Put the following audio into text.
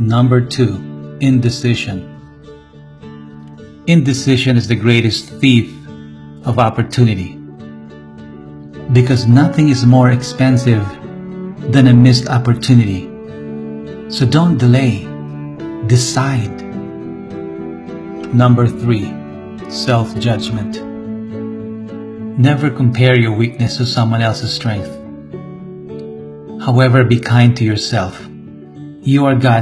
Number two, indecision. Indecision is the greatest thief of opportunity because nothing is more expensive than a missed opportunity. So don't delay. Decide. Number three, self-judgment. Never compare your weakness to someone else's strength. However, be kind to yourself. You are God.